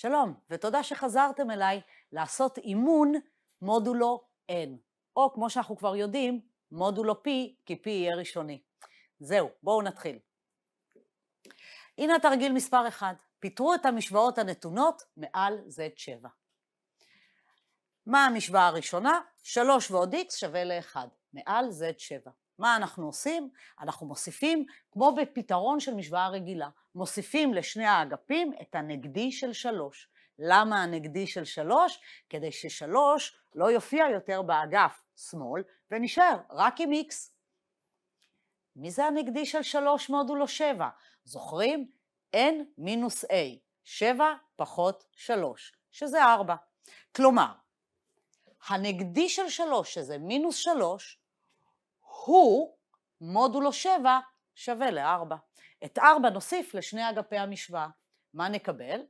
שלום, ותודה שחזרתם אליי לעשות אימון מודולו N, או כמו שאנחנו כבר יודעים, מודולו P, כי P יהיה ראשוני. זהו, בואו נתחיל. הנה התרגיל מספר 1, פיתרו את המשוואות הנתונות מעל Z7. מה המשוואה הראשונה? 3 ועוד x שווה ל-1, מעל Z7. מה אנחנו עושים? אנחנו מוסיפים, כמו בפתרון של משוואה רגילה, מוסיפים לשני האגפים את הנגדי של 3. למה הנגדי של 3? כדי ש-3 לא יופיע יותר באגף שמאל ונשאר רק עם x. מי זה הנגדי של 3 מודולו 7? זוכרים? n מינוס a, 7 פחות 3, שזה 4. כלומר, הנגדי של 3, שזה מינוס 3, הוא מודולו 7 שווה ל-4. את 4 נוסיף לשני אגפי המשוואה. מה נקבל?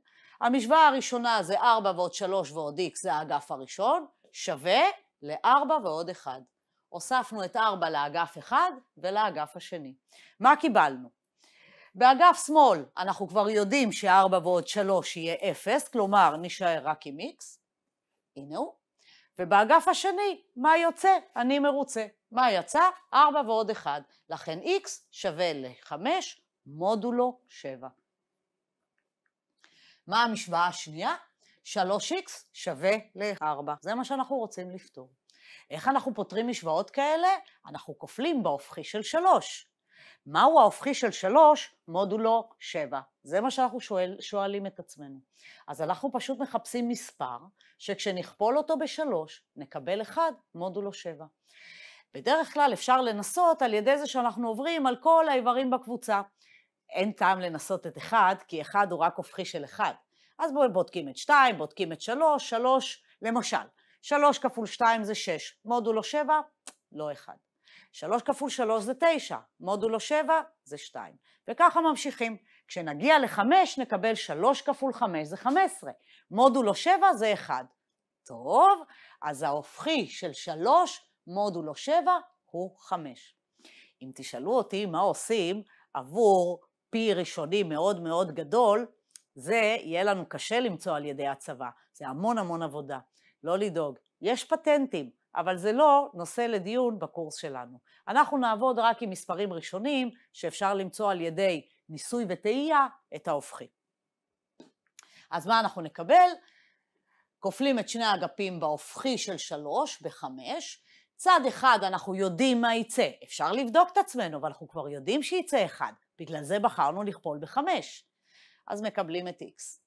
המשוואה הראשונה זה 4 ועוד 3 ועוד x זה האגף הראשון, שווה ל-4 ועוד 1. הוספנו את 4 לאגף אחד ולאגף השני. מה קיבלנו? באגף שמאל אנחנו כבר יודעים ש-4 ועוד 3 יהיה 0, כלומר נשאר רק עם x, הנה הוא, ובאגף השני, מה יוצא? אני מרוצה. מה יצא? 4 ועוד 1. לכן x שווה ל-5 מודולו 7. מה המשוואה השנייה? 3x שווה ל-4. זה מה שאנחנו רוצים לפתור. איך אנחנו פותרים משוואות כאלה? אנחנו כופלים בהופכי של 3. מהו ההופכי של 3 מודולו 7? זה מה שאנחנו שואל, שואלים את עצמנו. אז אנחנו פשוט מחפשים מספר שכשנכפול אותו ב-3 נקבל 1 מודולו 7. בדרך כלל אפשר לנסות על ידי זה שאנחנו עוברים על כל האיברים בקבוצה. אין טעם לנסות את 1, כי 1 הוא רק הופכי של 1. אז בואו בודקים את 2, בודקים את 3, 3, למשל, 3 כפול 2 זה 6, מודולו 7, לא 1. 3 כפול 3 זה 9, מודולו 7 זה 2. וככה ממשיכים. כשנגיע ל-5 נקבל 3 כפול 5 זה 15, מודולו 7 זה 1. טוב, אז ההופכי של 3 מודולו 7 הוא 5. אם תשאלו אותי מה עושים עבור פי ראשוני מאוד מאוד גדול, זה יהיה לנו קשה למצוא על ידי הצבא, זה המון המון עבודה. לא לדאוג, יש פטנטים, אבל זה לא נושא לדיון בקורס שלנו. אנחנו נעבוד רק עם מספרים ראשונים שאפשר למצוא על ידי ניסוי וטעייה את ההופכי. אז מה אנחנו נקבל? כופלים את שני האגפים בהופכי של 3 ב-5, צד אחד אנחנו יודעים מה יצא, אפשר לבדוק את עצמנו, אבל אנחנו כבר יודעים שיצא 1, בגלל זה בחרנו לכפול ב-5, אז מקבלים את x.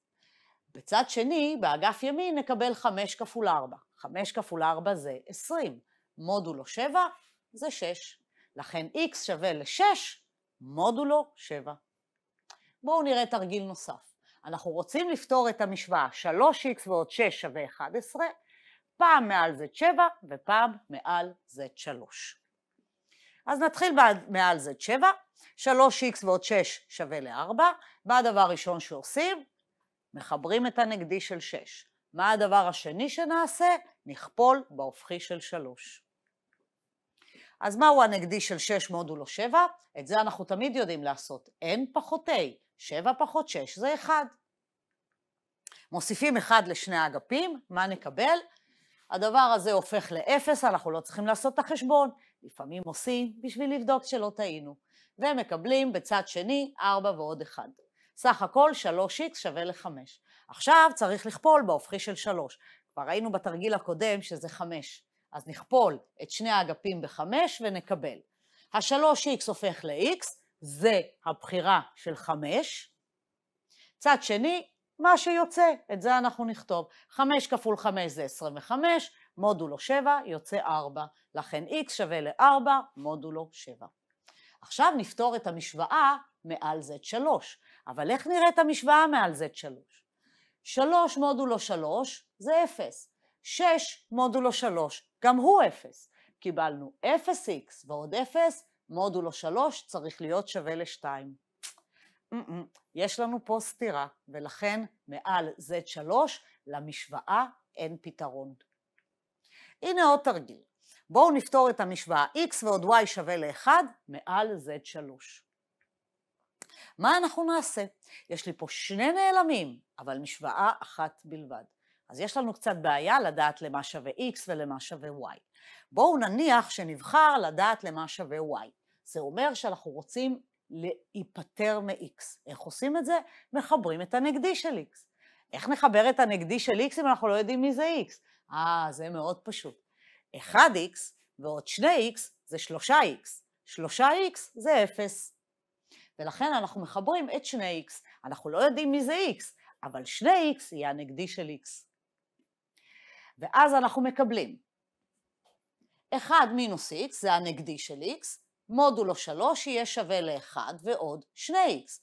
בצד שני, באגף ימין נקבל 5 כפול 4. 5 כפול 4 זה 20, מודולו 7 זה 6. לכן x שווה ל-6, מודולו 7. בואו נראה תרגיל נוסף. אנחנו רוצים לפתור את המשוואה 3x ועוד 6 שווה 11, פעם מעל z7 ופעם מעל z3. אז נתחיל מעל z7, 3x ועוד 6 שווה ל-4, מה הדבר הראשון שעושים? מחברים את הנגדי של 6. מה הדבר השני שנעשה? נכפול בהופכי של 3. אז מהו הנגדי של 6 מודולו 7? את זה אנחנו תמיד יודעים לעשות. n פחות a, 7 פחות 6 זה 1. מוסיפים 1 לשני האגפים, מה נקבל? הדבר הזה הופך לאפס, אנחנו לא צריכים לעשות את החשבון. לפעמים עושים בשביל לבדוק שלא טעינו. ומקבלים בצד שני 4 ועוד 1. סך הכל 3x שווה ל-5. עכשיו צריך לכפול בהופכי של 3. כבר ראינו בתרגיל הקודם שזה 5. אז נכפול את שני האגפים ב-5 ונקבל. ה-3x הופך ל-x, זה הבחירה של 5. צד שני, מה שיוצא, את זה אנחנו נכתוב. 5 כפול 5 זה 25, מודולו 7 יוצא 4. לכן x שווה ל-4, מודולו 7. עכשיו נפתור את המשוואה מעל z3. אבל איך נראית המשוואה מעל z3? 3 מודולו 3 זה 0. 6 מודולו 3, גם הוא 0. קיבלנו 0x ועוד 0, מודולו 3 צריך להיות שווה ל-2. יש לנו פה סתירה, ולכן מעל Z3 למשוואה אין פתרון. הנה עוד תרגיל. בואו נפתור את המשוואה x ועוד y שווה ל-1 מעל Z3. מה אנחנו נעשה? יש לי פה שני נעלמים, אבל משוואה אחת בלבד. אז יש לנו קצת בעיה לדעת למה שווה x ולמה שווה y. בואו נניח שנבחר לדעת למה שווה y. זה אומר שאנחנו רוצים להיפטר מ-x. איך עושים את זה? מחברים את הנגדי של x. איך נחבר את הנגדי של x אם אנחנו לא יודעים מי זה x? אה, זה מאוד פשוט. 1x ועוד 2x זה 3x. 3x זה 0. ולכן אנחנו מחברים את 2x. אנחנו לא יודעים מי זה x, אבל 2x יהיה הנגדי של x. ואז אנחנו מקבלים 1 מינוס x זה הנגדי של x, מודולו 3 יהיה שווה ל-1 ועוד 2x.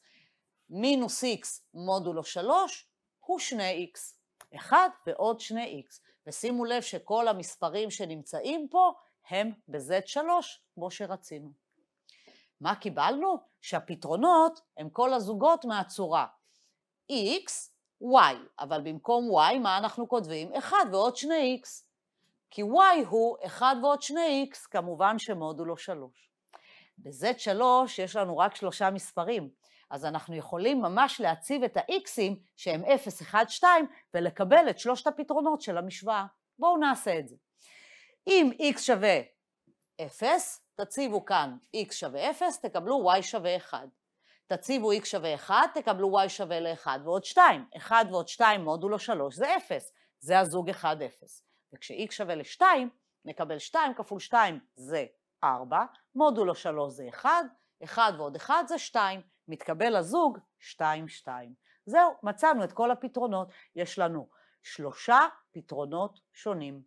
מינוס x מודולו 3 הוא 2x. 1 ועוד 2x. ושימו לב שכל המספרים שנמצאים פה הם ב-z3, כמו שרצינו. מה קיבלנו? שהפתרונות הם כל הזוגות מהצורה x, y, אבל במקום y מה אנחנו כותבים? 1 ועוד 2x. כי y הוא 1 ועוד 2x, כמובן שמודולו 3. ב-z3 יש לנו רק שלושה מספרים, אז אנחנו יכולים ממש להציב את ה-x'ים שהם 0, 1, 2 ולקבל את שלושת הפתרונות של המשוואה. בואו נעשה את זה. אם x שווה 0, תציבו כאן x שווה 0, תקבלו y שווה 1. תציבו x שווה 1, תקבלו y שווה ל-1 ועוד 2. 1 ועוד 2 מודולו 3 זה 0, זה הזוג 1, 0. וכש-x שווה ל-2, נקבל 2 כפול 2 זה 4, מודולו 3 זה 1, 1 ועוד 1 זה 2, מתקבל הזוג 2, 2. זהו, מצאנו את כל הפתרונות. יש לנו שלושה פתרונות שונים.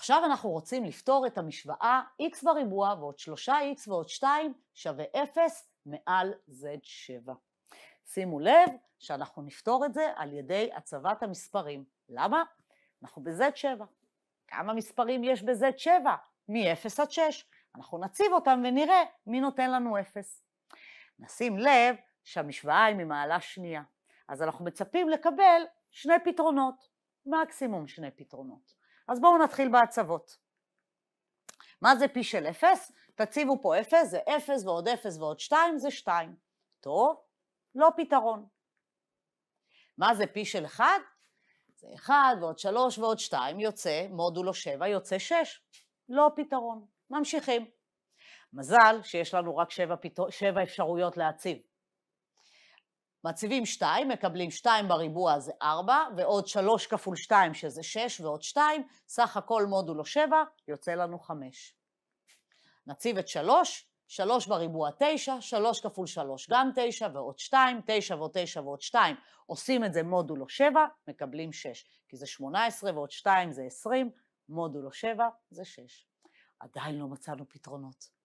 עכשיו אנחנו רוצים לפתור את המשוואה x בריבוע ועוד 3x ועוד 2 שווה 0 מעל z7. שימו לב שאנחנו נפתור את זה על ידי הצבת המספרים. למה? אנחנו ב-z7. כמה מספרים יש ב-z7? מ-0 עד 6. אנחנו נציב אותם ונראה מי נותן לנו 0. נשים לב שהמשוואה היא ממעלה שנייה. אז אנחנו מצפים לקבל שני פתרונות, מקסימום שני פתרונות. אז בואו נתחיל בהצבות. מה זה פי של 0? תציבו פה 0, זה 0 ועוד 0 ועוד 2 זה 2. טוב, לא פתרון. מה זה פי של 1? זה 1 ועוד 3 ועוד 2 יוצא, מודולו 7 יוצא 6. לא פתרון. ממשיכים. מזל שיש לנו רק 7, פתר... 7 אפשרויות להציב. מציבים 2, מקבלים 2 בריבוע זה 4, ועוד 3 כפול 2 שזה 6 ועוד 2, סך הכל מודולו 7, יוצא לנו 5. נציב את 3, 3 בריבוע 9, 3 כפול 3 גם 9 ועוד 2, 9 ועוד 9 ועוד 2, עושים את זה מודולו 7, מקבלים 6, כי זה 18 ועוד 2 זה 20, מודולו 7 זה 6. עדיין לא מצאנו פתרונות.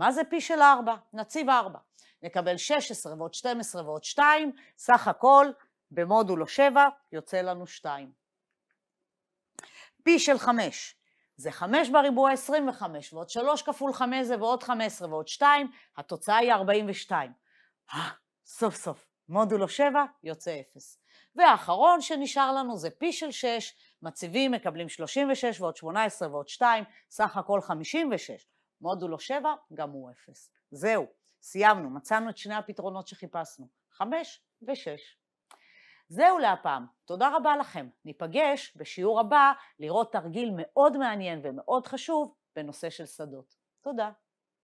מה זה פי של 4? נציב 4. נקבל 16 ועוד 12 ועוד 2, סך הכל במודולו 7 יוצא לנו 2. פי של 5 זה 5 בריבוע 25 ועוד 3 כפול 5 זה ועוד 15 ועוד 2, התוצאה היא 42. אה, סוף סוף, מודולו 7 יוצא 0. והאחרון שנשאר לנו זה פי של 6, מציבים, מקבלים 36 ועוד 18 ועוד 2, סך הכל 56. מודולו 7, גם הוא 0. זהו, סיימנו, מצאנו את שני הפתרונות שחיפשנו, 5 ו-6. זהו להפעם, תודה רבה לכם. ניפגש בשיעור הבא לראות תרגיל מאוד מעניין ומאוד חשוב בנושא של שדות. תודה.